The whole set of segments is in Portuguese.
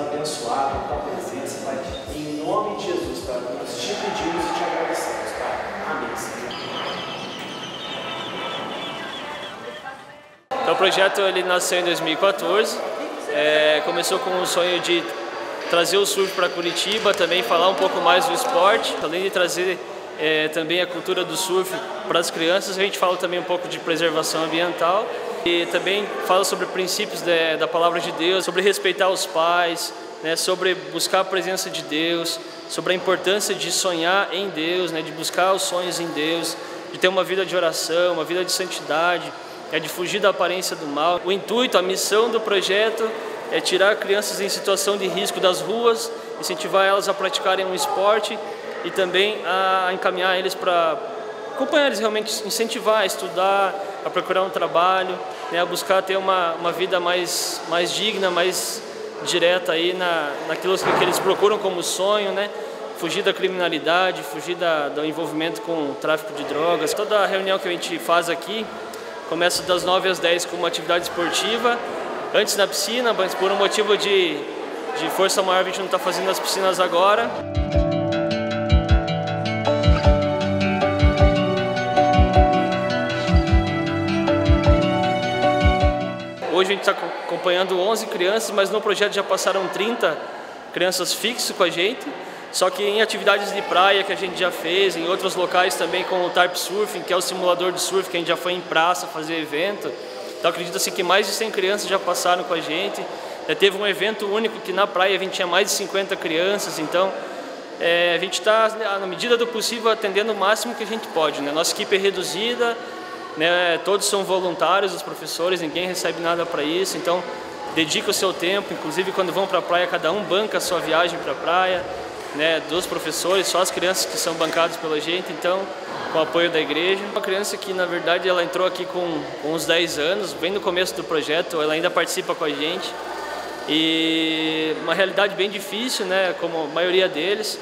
a tua presença, Pai, em nome de Jesus, Pai. Nós te pedimos e te agradecemos, Pai. Amém, Senhor. Então, o projeto ele nasceu em 2014. É, começou com o sonho de trazer o surf para Curitiba, também falar um pouco mais do esporte, além de trazer é, também a cultura do surf para as crianças, a gente fala também um pouco de preservação ambiental e também fala sobre princípios de, da palavra de Deus, sobre respeitar os pais, né, sobre buscar a presença de Deus, sobre a importância de sonhar em Deus, né, de buscar os sonhos em Deus, de ter uma vida de oração, uma vida de santidade, é de fugir da aparência do mal. O intuito, a missão do projeto é tirar crianças em situação de risco das ruas, incentivar elas a praticarem um esporte e também a encaminhar eles para acompanhar eles realmente, incentivar a estudar, a procurar um trabalho, né, a buscar ter uma, uma vida mais, mais digna, mais direta aí na, naquilo que eles procuram como sonho, né? Fugir da criminalidade, fugir da, do envolvimento com o tráfico de drogas. Toda reunião que a gente faz aqui começa das 9 às 10 com uma atividade esportiva antes na piscina, mas por um motivo de, de força maior a gente não está fazendo as piscinas agora. Hoje a gente está acompanhando 11 crianças, mas no projeto já passaram 30 crianças fixas com a gente. Só que em atividades de praia que a gente já fez, em outros locais também com o Tarp Surfing, que é o simulador de surf que a gente já foi em praça fazer evento, então acredita-se que mais de 100 crianças já passaram com a gente. Já teve um evento único que na praia a gente tinha mais de 50 crianças, então é, a gente está, na medida do possível, atendendo o máximo que a gente pode. Né? Nossa equipe é reduzida, né? todos são voluntários, os professores, ninguém recebe nada para isso, então dedica o seu tempo, inclusive quando vão para a praia, cada um banca a sua viagem para a praia, né? dos professores, só as crianças que são bancadas pela gente, então com o apoio da igreja. Uma criança que, na verdade, ela entrou aqui com, uns 10 anos, bem no começo do projeto, ela ainda participa com a gente. E uma realidade bem difícil, né, como a maioria deles,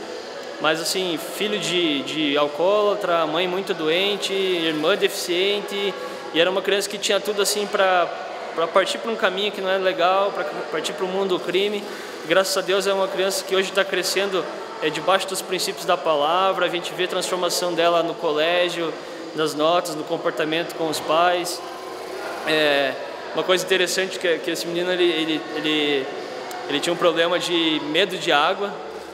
mas assim, filho de, de alcoólatra, mãe muito doente, irmã deficiente, e era uma criança que tinha tudo assim para para partir para um caminho que não é legal, para partir para o mundo do crime. Graças a Deus é uma criança que hoje está crescendo é, debaixo dos princípios da palavra, a gente vê a transformação dela no colégio, nas notas, no comportamento com os pais. É, uma coisa interessante que, que esse menino ele, ele, ele, ele tinha um problema de medo de água,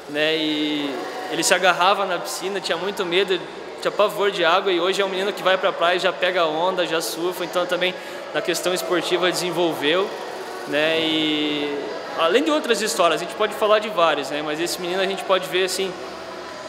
né? E ele se agarrava na piscina, tinha muito medo, tinha pavor de água e hoje é um menino que vai para a praia, já pega onda, já surfa, então também na questão esportiva desenvolveu, né? E além de outras histórias, a gente pode falar de várias, né? Mas esse menino a gente pode ver assim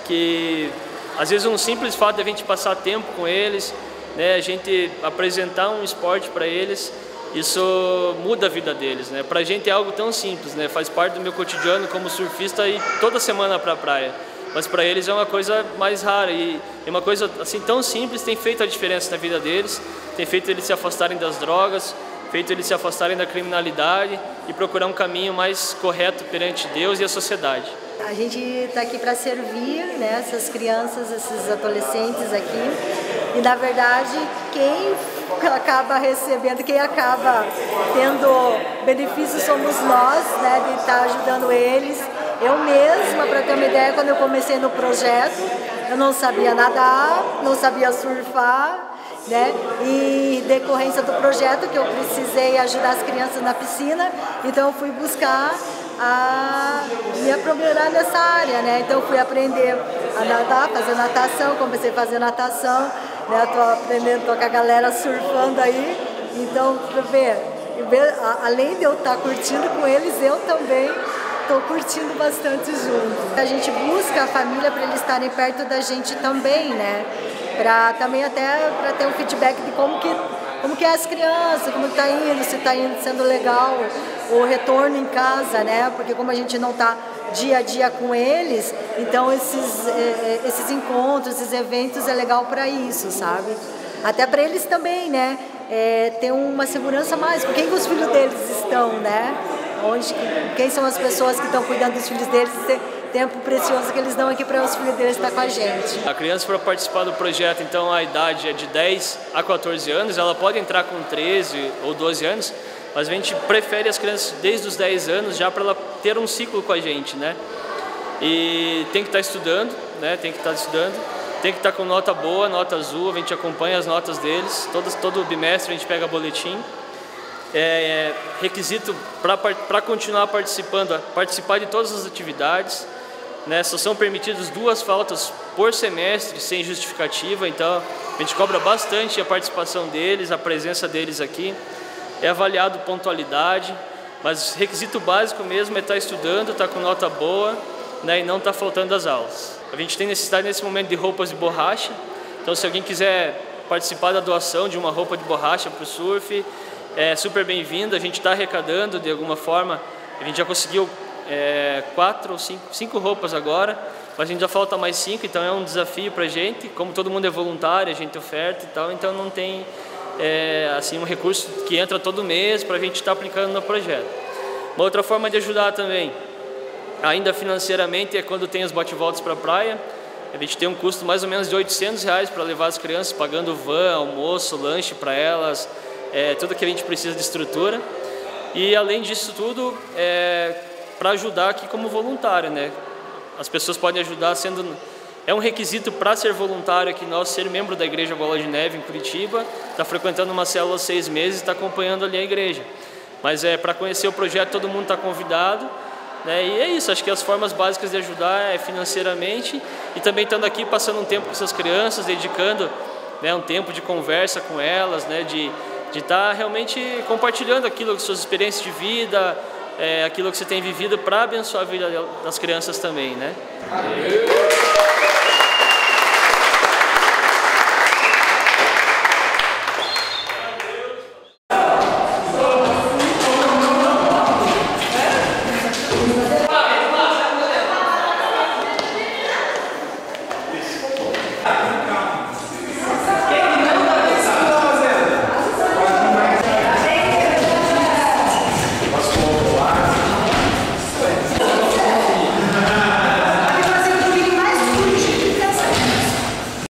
que às vezes um simples fato de a gente passar tempo com eles, né? A gente apresentar um esporte para eles, isso muda a vida deles, né? Para a gente é algo tão simples, né? Faz parte do meu cotidiano como surfista e toda semana para a praia. Mas para eles é uma coisa mais rara e uma coisa assim tão simples tem feito a diferença na vida deles, tem feito eles se afastarem das drogas, feito eles se afastarem da criminalidade e procurar um caminho mais correto perante Deus e a sociedade. A gente está aqui para servir né, essas crianças, esses adolescentes aqui. E na verdade, quem acaba recebendo, quem acaba tendo benefícios somos nós, né, de estar tá ajudando eles. Eu mesma, para ter uma ideia, quando eu comecei no projeto, eu não sabia nadar, não sabia surfar, né? E decorrência do projeto que eu precisei ajudar as crianças na piscina, então eu fui buscar a me aprimorar nessa área, né? Então eu fui aprender a nadar, fazer natação, comecei a fazer natação, né? Estou aprendendo, tô com a galera surfando aí, então ver, além de eu estar tá curtindo com eles, eu também estou curtindo bastante junto. A gente busca a família para eles estarem perto da gente também, né? para também até para ter um feedback de como que como que é as crianças, como está indo, se está indo sendo legal o retorno em casa, né? Porque como a gente não está dia a dia com eles, então esses eh, eh, esses encontros, esses eventos é legal para isso, sabe? Até para eles também, né? É, ter uma segurança mais, com quem os filhos deles estão, né? Onde, quem são as pessoas que estão cuidando dos filhos deles, tempo precioso que eles dão aqui para os filhos deles estar com a gente. A criança para participar do projeto, então a idade é de 10 a 14 anos, ela pode entrar com 13 ou 12 anos, mas a gente prefere as crianças desde os 10 anos já para ela ter um ciclo com a gente, né? E tem que estar tá estudando, né? Tem que estar tá estudando, tem que estar tá com nota boa, nota azul, a gente acompanha as notas deles, todos, todo bimestre a gente pega boletim. É, é requisito para continuar participando, participar de todas as atividades, né? Só são permitidas duas faltas por semestre sem justificativa, então a gente cobra bastante a participação deles, a presença deles aqui. É avaliado pontualidade, mas requisito básico mesmo é estar estudando, estar com nota boa né? e não estar faltando as aulas. A gente tem necessidade nesse momento de roupas de borracha, então se alguém quiser participar da doação de uma roupa de borracha para o surf, é super bem-vindo. A gente está arrecadando de alguma forma, a gente já conseguiu é, quatro ou cinco, cinco roupas agora, mas a gente já falta mais cinco, então é um desafio para a gente. Como todo mundo é voluntário, a gente oferta e tal, então não tem é, assim um recurso que entra todo mês para a gente estar tá aplicando no projeto. Uma outra forma de ajudar também, ainda financeiramente, é quando tem os bate-voltas para a praia. A gente tem um custo mais ou menos de 800 reais para levar as crianças, pagando van, almoço, lanche para elas, é, tudo que a gente precisa de estrutura. E além disso tudo, é, para ajudar aqui como voluntário, né? As pessoas podem ajudar sendo é um requisito para ser voluntário aqui nós ser membro da Igreja Bola de Neve em Curitiba, está frequentando uma célula seis meses, está acompanhando ali a igreja. Mas é para conhecer o projeto todo mundo está convidado, né? E é isso. Acho que as formas básicas de ajudar é financeiramente e também estando aqui passando um tempo com essas crianças, dedicando né, um tempo de conversa com elas, né? De de estar tá realmente compartilhando aquilo, suas experiências de vida, é, aquilo que você tem vivido para abençoar a vida das crianças também, né?